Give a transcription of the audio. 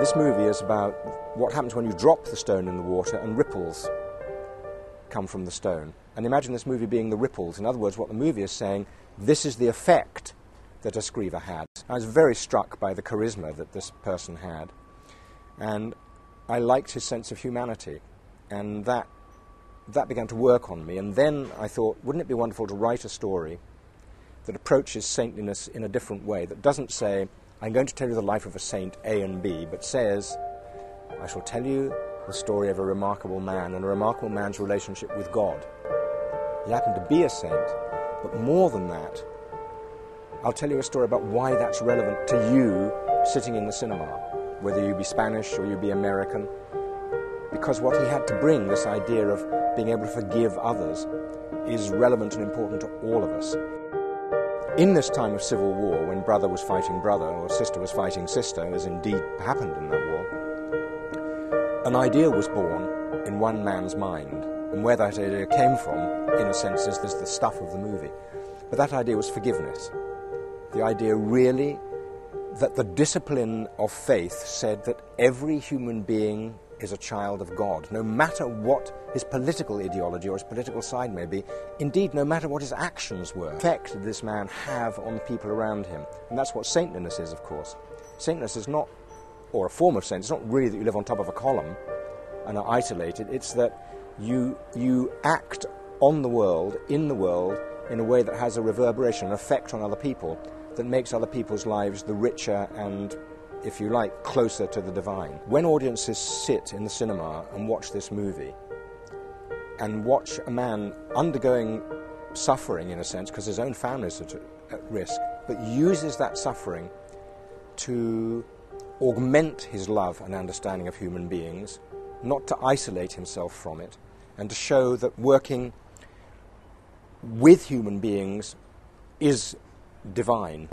This movie is about what happens when you drop the stone in the water and ripples come from the stone. And imagine this movie being the ripples. In other words, what the movie is saying, this is the effect that a Escriva had. I was very struck by the charisma that this person had. And I liked his sense of humanity. And that, that began to work on me. And then I thought, wouldn't it be wonderful to write a story that approaches saintliness in a different way, that doesn't say, I'm going to tell you the life of a saint A and B, but says, I shall tell you the story of a remarkable man and a remarkable man's relationship with God. He happened to be a saint, but more than that, I'll tell you a story about why that's relevant to you sitting in the cinema, whether you be Spanish or you be American. Because what he had to bring, this idea of being able to forgive others, is relevant and important to all of us. In this time of civil war, when brother was fighting brother or sister was fighting sister, as indeed happened in that war, an idea was born in one man's mind. And where that idea came from, in a sense, is the stuff of the movie. But that idea was forgiveness. The idea really that the discipline of faith said that every human being is a child of God, no matter what his political ideology or his political side may be, indeed, no matter what his actions were. effect did this man have on the people around him? And that's what saintliness is, of course. Saintliness is not, or a form of saint, it's not really that you live on top of a column and are isolated, it's that you, you act on the world, in the world, in a way that has a reverberation, an effect on other people, that makes other people's lives the richer and if you like, closer to the divine. When audiences sit in the cinema and watch this movie, and watch a man undergoing suffering, in a sense, because his own family is at risk, but uses that suffering to augment his love and understanding of human beings, not to isolate himself from it, and to show that working with human beings is divine.